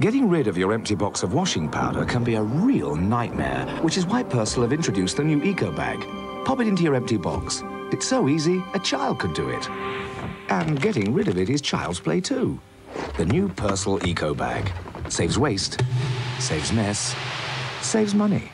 Getting rid of your empty box of washing powder can be a real nightmare, which is why Persil have introduced the new Eco Bag. Pop it into your empty box. It's so easy, a child could do it. And getting rid of it is child's play too. The new Persil Eco Bag. Saves waste, saves mess, saves money.